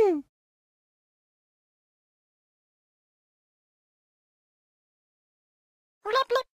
Woo blip blip.